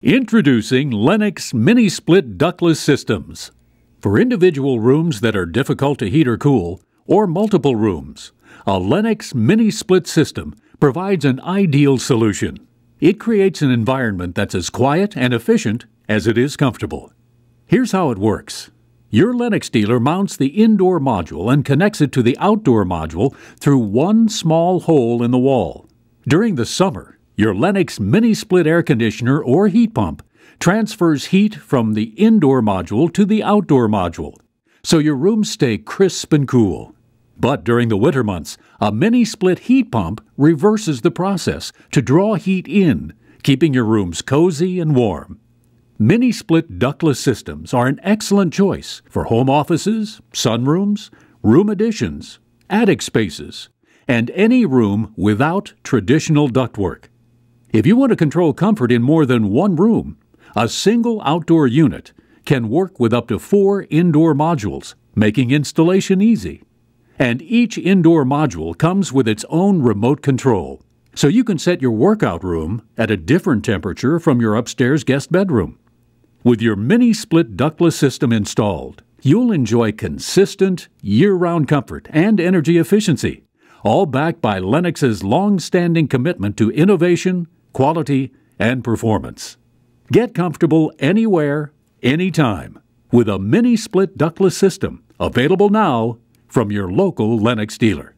Introducing Lennox Mini Split Ductless Systems. For individual rooms that are difficult to heat or cool, or multiple rooms, a Lennox Mini Split system provides an ideal solution. It creates an environment that's as quiet and efficient as it is comfortable. Here's how it works. Your Lennox dealer mounts the indoor module and connects it to the outdoor module through one small hole in the wall. During the summer, your Lennox mini split air conditioner or heat pump transfers heat from the indoor module to the outdoor module, so your rooms stay crisp and cool. But during the winter months, a mini split heat pump reverses the process to draw heat in, keeping your rooms cozy and warm. Mini split ductless systems are an excellent choice for home offices, sunrooms, room additions, attic spaces, and any room without traditional ductwork. If you want to control comfort in more than one room, a single outdoor unit can work with up to four indoor modules, making installation easy. And each indoor module comes with its own remote control, so you can set your workout room at a different temperature from your upstairs guest bedroom. With your mini split ductless system installed, you'll enjoy consistent, year round comfort and energy efficiency, all backed by Lennox's long standing commitment to innovation quality, and performance. Get comfortable anywhere, anytime with a mini split ductless system available now from your local Lennox dealer.